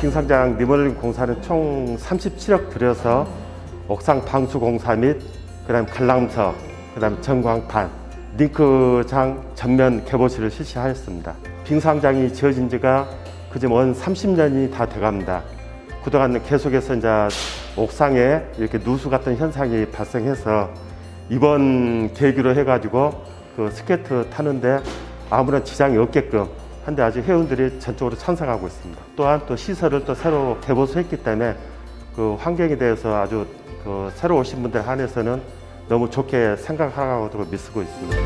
빙상장 리모델링 공사는 총 37억 들여서 옥상 방수 공사 및 그다음 관람석, 그다음 전광판, 링크장 전면 개보수를 실시하였습니다. 빙상장이 지어진 지가 그저 원 30년이 다 돼갑니다. 그동안 계속해서 이제 옥상에 이렇게 누수 같은 현상이 발생해서 이번 계기로 해가지고 그 스케이트 타는데 아무런 지장이 없게끔 한데 아직 회원들이 전적으로 찬성하고 있습니다. 또한 또 시설을 또 새로 개보수했기 때문에 그 환경에 대해서 아주 그 새로 오신 분들 한해서는 너무 좋게 생각하고 믿고 있습니다.